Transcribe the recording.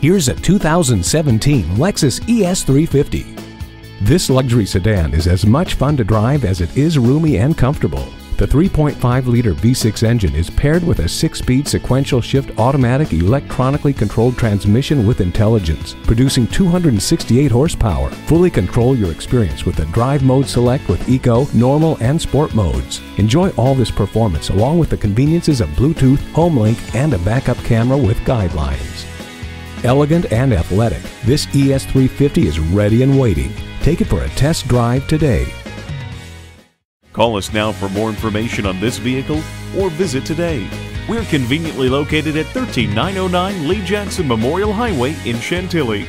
Here's a 2017 Lexus ES350. This luxury sedan is as much fun to drive as it is roomy and comfortable. The 3.5-liter V6 engine is paired with a 6-speed sequential shift automatic electronically controlled transmission with intelligence, producing 268 horsepower. Fully control your experience with the Drive Mode Select with Eco, Normal, and Sport modes. Enjoy all this performance along with the conveniences of Bluetooth, HomeLink, and a backup camera with guidelines. Elegant and athletic, this ES350 is ready and waiting. Take it for a test drive today. Call us now for more information on this vehicle or visit today. We're conveniently located at 13909 Lee Jackson Memorial Highway in Chantilly.